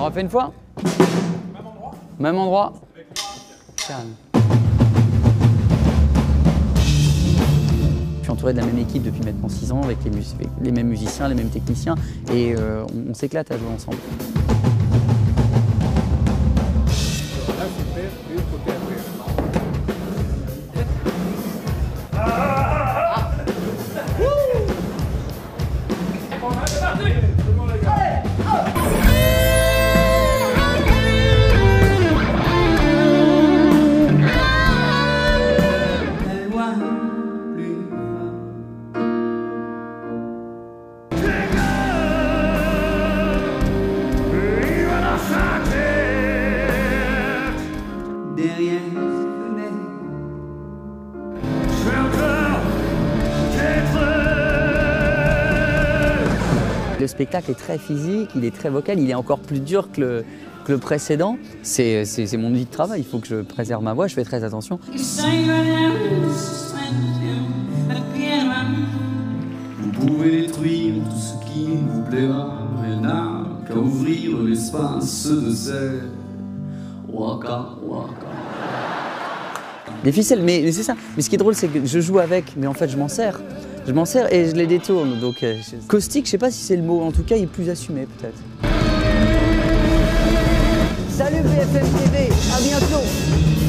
On refait une fois Même endroit Même endroit. Je suis entouré de la même équipe depuis maintenant 6 ans, avec les, mêmes musiciens, les mêmes techniciens, et euh, on, s'éclate à jouer ensemble. Le spectacle est très physique, il est très vocal, il est encore plus dur que le, que le précédent. C'est mon vie de travail, il faut que je préserve ma voix, je fais très attention. Vous pouvez détruire tout ce qui vous plaira, mais n'a qu'à ouvrir l'espace de ces waka waka. Des ficelles, mais, mais c'est ça. Mais ce qui est drôle, c'est que je joue avec, mais en fait, je m'en sers. Je m'en sers et je les détourne. Donc, euh, caustique, je sais pas si c'est le mot. En tout cas, il est plus assumé, peut-être. Salut BFM TV, à bientôt